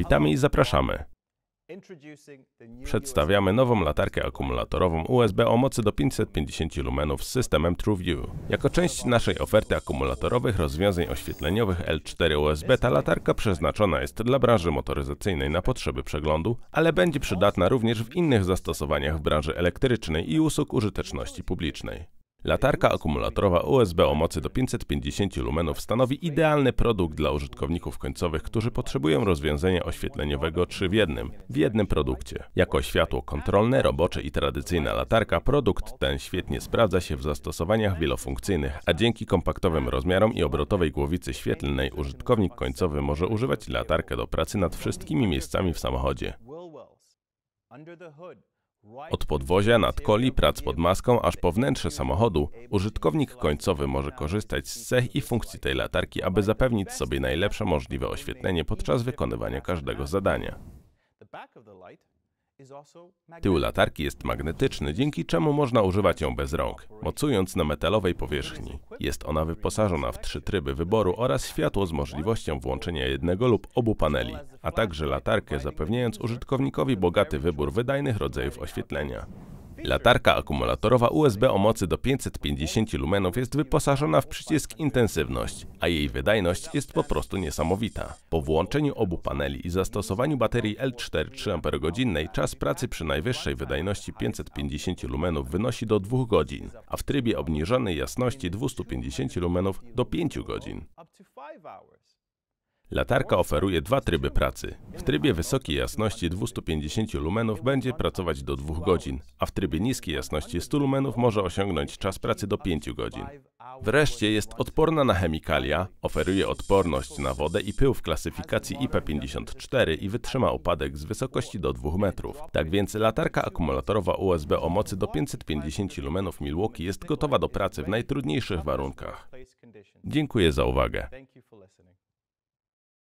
Witamy i zapraszamy. Przedstawiamy nową latarkę akumulatorową USB o mocy do 550 lumenów z systemem TrueView. Jako część naszej oferty akumulatorowych rozwiązań oświetleniowych L4 USB ta latarka przeznaczona jest dla branży motoryzacyjnej na potrzeby przeglądu, ale będzie przydatna również w innych zastosowaniach w branży elektrycznej i usług użyteczności publicznej. Latarka akumulatorowa USB o mocy do 550 lumenów stanowi idealny produkt dla użytkowników końcowych, którzy potrzebują rozwiązania oświetleniowego 3 w jednym, w jednym produkcie. Jako światło kontrolne, robocze i tradycyjna latarka, produkt ten świetnie sprawdza się w zastosowaniach wielofunkcyjnych, a dzięki kompaktowym rozmiarom i obrotowej głowicy świetlnej użytkownik końcowy może używać latarkę do pracy nad wszystkimi miejscami w samochodzie. Od podwozia, nadkoli, prac pod maską, aż po wnętrze samochodu, użytkownik końcowy może korzystać z cech i funkcji tej latarki, aby zapewnić sobie najlepsze możliwe oświetlenie podczas wykonywania każdego zadania. Tył latarki jest magnetyczny, dzięki czemu można używać ją bez rąk, mocując na metalowej powierzchni. Jest ona wyposażona w trzy tryby wyboru oraz światło z możliwością włączenia jednego lub obu paneli, a także latarkę zapewniając użytkownikowi bogaty wybór wydajnych rodzajów oświetlenia. Latarka akumulatorowa USB o mocy do 550 lumenów jest wyposażona w przycisk intensywność, a jej wydajność jest po prostu niesamowita. Po włączeniu obu paneli i zastosowaniu baterii L4 3Ah czas pracy przy najwyższej wydajności 550 lumenów wynosi do 2 godzin, a w trybie obniżonej jasności 250 lumenów do 5 godzin. Latarka oferuje dwa tryby pracy. W trybie wysokiej jasności 250 lumenów będzie pracować do 2 godzin, a w trybie niskiej jasności 100 lumenów może osiągnąć czas pracy do 5 godzin. Wreszcie jest odporna na chemikalia, oferuje odporność na wodę i pył w klasyfikacji IP54 i wytrzyma upadek z wysokości do 2 metrów. Tak więc latarka akumulatorowa USB o mocy do 550 lumenów Milwaukee jest gotowa do pracy w najtrudniejszych warunkach. Dziękuję za uwagę.